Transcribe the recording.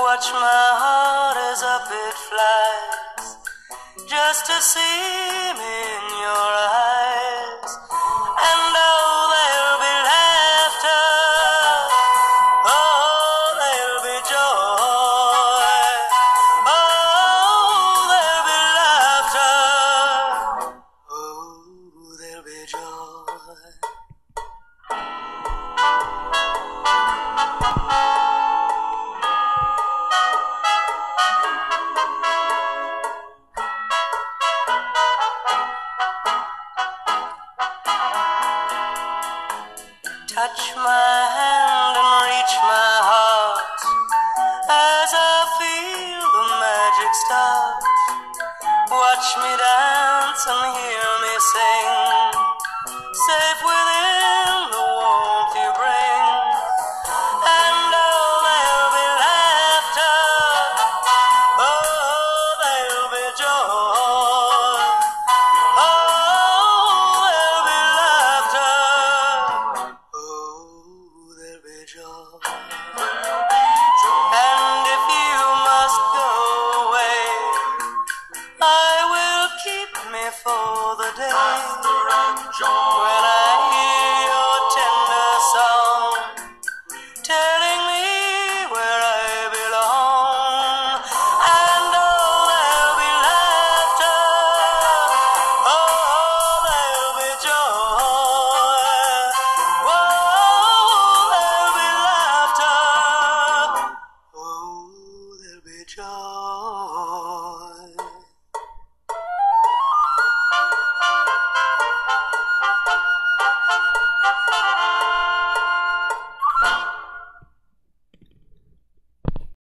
Watch my heart as up it flies, just to see me in your eyes. Touch my hand and reach my heart as I feel the magic start. Watch me dance and hear Friday. Time to John.